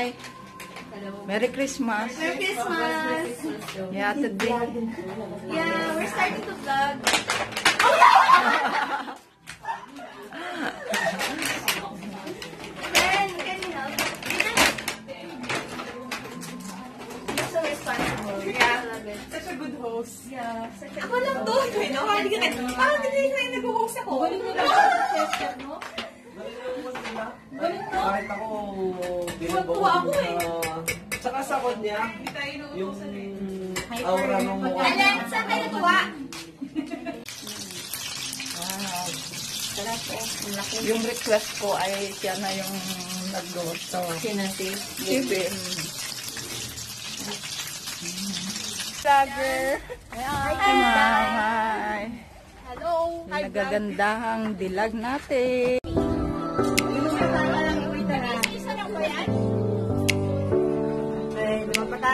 Hi. Merry Christmas. Merry Christmas! Yeah, today. Yeah, we're starting to vlog. Ben, can you help? You're so responsible. Yeah. Such a good host. Yeah. Such a Ako lang to. You know, hindi ka Parang hindi ka yung nag-host ako. Galing mo Kahit ako, Tuwa ako eh. Tsaka sa kanya, yung eh. aura ng mukha. Alan, saan kayo natuwa? Wow. Yung request ko ay siya na yung nag-gusto. Sinasi. Sibin. Vlogger. Hi, Hi. Hello. Hi. Nagagandahang dilag natin.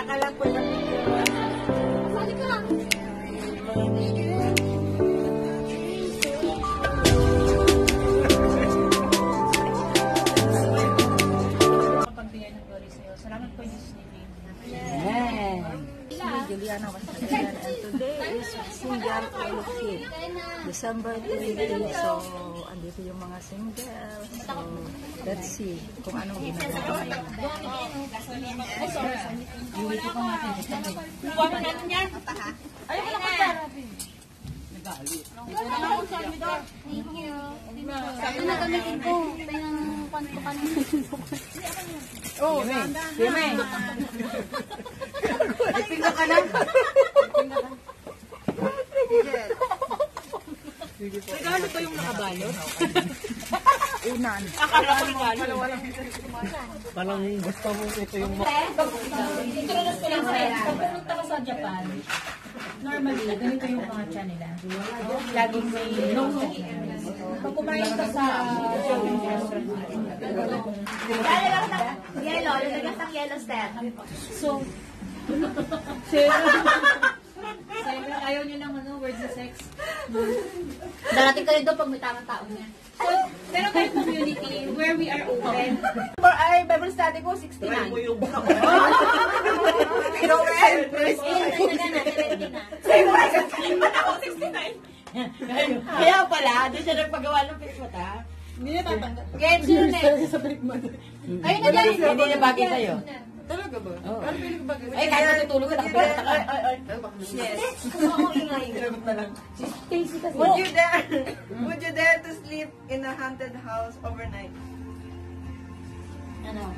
Lumapataka lang po ng Sali ka. Salamat po, Jesus name. Juliana Wasagan and today is single fellowship. December 20. So, andito yung mga single. So, let's see kung anong ginagawa nila. Kuha mo natin yan. Ayaw ko na Thank you. Sabi na gamitin ko. Tayo ng pantukan. Oh. Si May. Ipinga ka na. Ko yung nakabalot. Unan. Akala ko regalo. Parang gusto mo ito yung Introduce ko lang sa'yo. Pag pumunta ka sa Japan, normally, ganito yung mga tiyan nila. Laging may no Pag kumain ka sa Japanese restaurant, Lalagyan ng yellow. Lalagyan ng yellow stem. So, Sarah, Sarah, ayaw niyo ng ano, words of sex. Darating ka rin doon pag may tamang tao niya. So, meron tayong community where we are open. Ay, Bible study ko, 69. mo yung baka. Pero, well, Kaya pala, doon siya nagpagawa ng fix mata. Hindi na tatanggap. Game, sino next? Ayun na dyan. Hindi na bagay sa'yo. Talaga ba? Oo. Ano ko ba? Ay, kahit natutulog ka, nakapagata ka. Yes. Oo, ingay. Casey kasi. Would you dare? Would you dare to sleep in a haunted house overnight? Ano?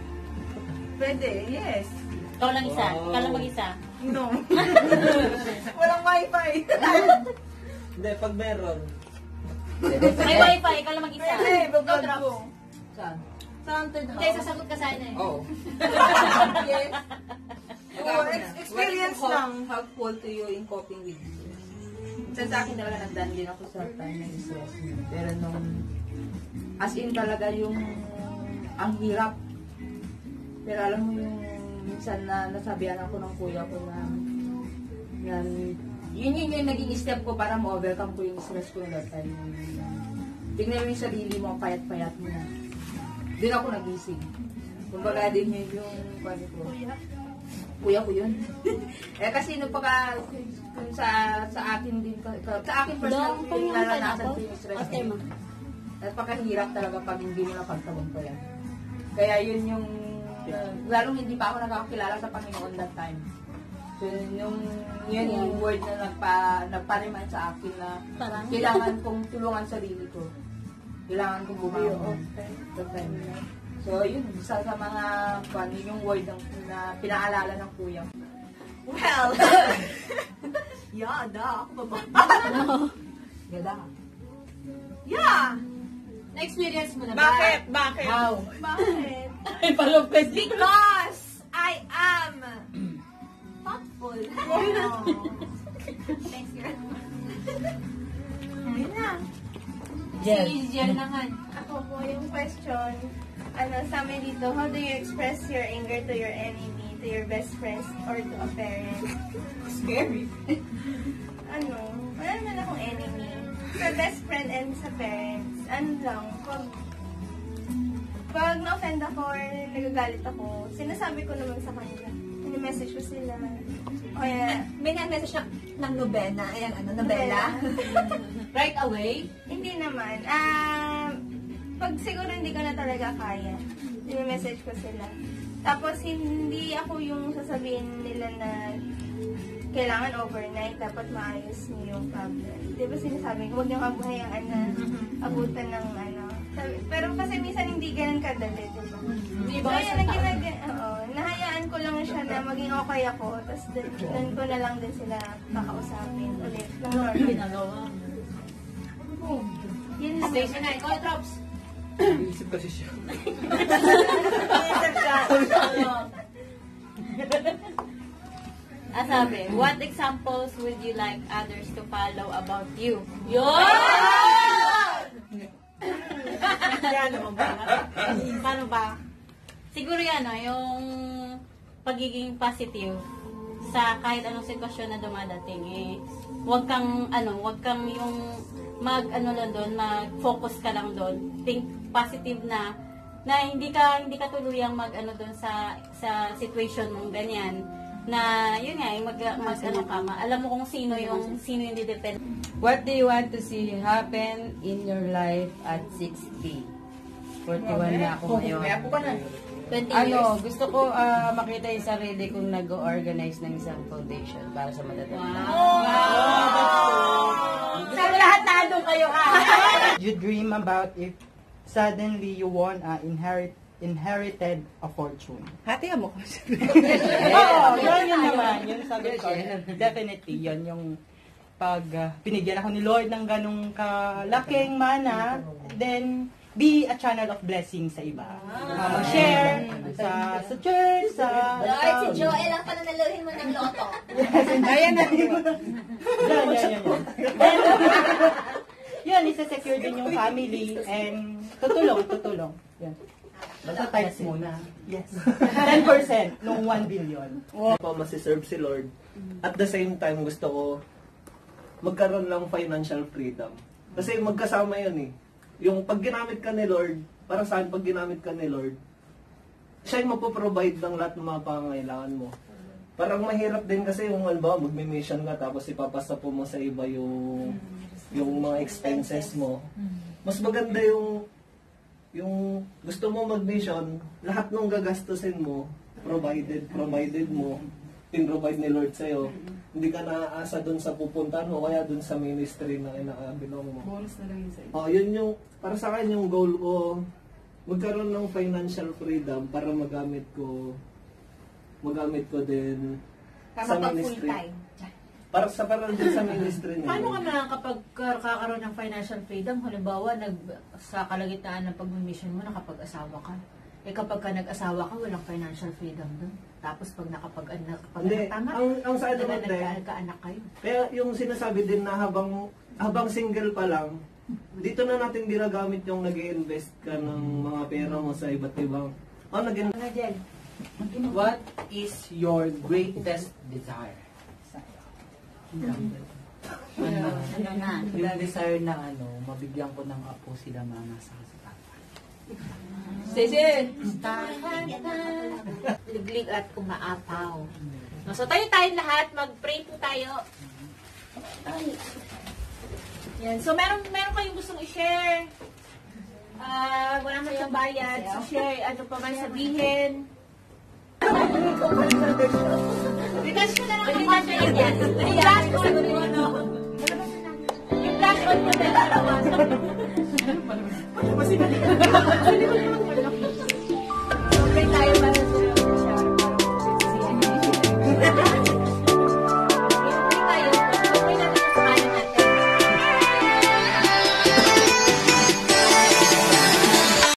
Pwede, yes. Ikaw lang isa. Wow. Ikaw lang mag-isa. No. Walang wifi. Hindi, pag meron. May wifi, ikaw lang mag-isa. Pwede, bablog ko. Saan? Sa haunted Hindi, house. sasagot ka sana eh. Oo. Yes. Oo, ex- experience lang. helpful to you in coping with you. Sa sa akin talaga nagdaan din ako sa time ng stress. Pero nung, as in talaga yung, ang hirap. Pero alam mo yung, minsan na nasabihan ako ng kuya ko na, yan, yun yun yung naging step ko para ma-overcome ko yung stress ko that time. Tingnan mo yung sarili mo, ang payat-payat mo na. Doon ako nagising. Kumbaga din yun yung, ko, kuya ko yun. eh kasi nung pagka kung sa sa akin din sa akin personal yung naranasan ko yung stress. Napakahirap talaga pag hindi mo napagtagumpayan. Kaya yun yung uh, lalong hindi pa ako nakakakilala sa Panginoon that time. So, yung, yun yung word na nagpa, nagpa-remind sa akin na kailangan kong tulungan sarili ko. Kailangan kong bumangon. So, yun, isa sa mga, kung yung word ng, na pinaalala ng kuya ko. Well. yeah, da. Ako ba? Ganda. Yeah. Na-experience mo na ba? Bakit? Bakit? How? Bakit? Ay, pwede. Because I am Thoughtful. Thanks, girl. Ayun na. Jel. Easier naman. Ako po yung question. Ano, sa amin dito, how do you express your anger to your enemy, to your best friends, or to a parent? Scary. Ano, wala naman akong enemy. Sa best friend and sa parents, ano lang, pag pag na-offend ako or nagagalit ako, sinasabi ko naman sa kanila. Message ko sila. O kaya, May message na ng nobena. Ayan, ano, nobela. Right away? Hindi naman. Ah, pag siguro hindi ko na talaga kaya, message ko sila. Tapos hindi ako yung sasabihin nila na kailangan overnight, dapat maayos niyo yung problem. Di ba sinasabi ko, huwag niyo kabuhayaan na abutan ng ano. Sabi- Pero kasi minsan hindi ganun kadali, di ba? So, ba yun ang ginag- oo, nahayaan ko lang siya na maging okay ako, tapos dun ko na lang din sila kakausapin ulit. Normal. Station na, ikaw, Drops. Iisip kasi siya. Ah, sabi, what examples would you like others to follow about you? Yun! Yan naman ba? Paano ba? Siguro yan, no, yung pagiging positive sa kahit anong sitwasyon na dumadating eh wag kang ano wag kang yung mag ano lang doon mag-focus ka lang doon. Think positive na na hindi ka hindi ka tuluyang mag ano doon sa sa situation mong ganyan. Na yun nga yung mag, mag ano ka ma- alam mo kung sino yung sino yung didepend. What do you want to see happen in your life at 60? 41 na ako ngayon. Kaya po ka na. 20 years. Ano, gusto ko ah, makita yung sarili kong nag-organize ng isang foundation para sa matatanda. Sa andun kayo, ha? you dream about if suddenly you won a inherit inherited a fortune. Hati mo ko. Oo, yun yun naman. Yun sabi ko. Definitely, yun yung pag ah, binigyan ako ni Lord ng ganong kalaking mana, then be a channel of blessing sa iba. Uh, mag-share sa, sa church, sa... Lord, si Joel ang pananaluhin mo ng loto. Ayan na. yan, yan, yan. Yan. Isa-secure din yung family and tutulong, tutulong. Yan. Basta types muna. Yes. 10% nung 1 billion. pa masiserve si Lord. At the same time, gusto ko magkaroon ng financial freedom. Kasi magkasama yun eh. Yung pag ginamit ka ni Lord, para saan pag ginamit ka ni Lord, siya yung mapoprovide ng lahat ng mga pangangailangan mo. Parang mahirap din kasi yung halimbawa magme-mission ka tapos ipapasa po mo sa iba yung yung mga expenses mo. Mas maganda yung yung gusto mo mag-mission, lahat ng gagastusin mo, provided, provided mo, pin-provide ni Lord sa'yo. Hindi ka naaasa dun sa pupuntahan mo, kaya dun sa ministry na inaabilong mo. Bonus na lang yun sa'yo. Oh, yun yung, para sa akin yung goal ko, magkaroon ng financial freedom para magamit ko, magamit ko din sa ministry. Para sa para din sa ministry niya. Paano ka na kapag kakaroon ng financial freedom? Halimbawa, nag, sa kalagitnaan ng pag-mission mo, nakapag-asawa ka. Eh kapag ka nag-asawa ka, walang financial freedom doon. Tapos pag nakapag, nakapag Hindi, tama, ang, ang sa ano naman nagka-anak kayo. Kaya yung sinasabi din na habang habang single pa lang, dito na natin ginagamit yung nag invest ka ng mga pera mo sa iba't ibang Oh, nag What is your greatest desire? Ano na? Yung desire na ano, mabigyan ko ng apo sila mama sa sa papa. Sisi! Liglig at kumaapaw. No, so tayo tayo lahat, mag-pray po tayo. Yan. So meron meron kayong gustong i-share. Ah, wala man yung bayad. So share ano pa man sabihin. Relax ko na lang ang mga yan. Ko na Yung flash on ko na lang.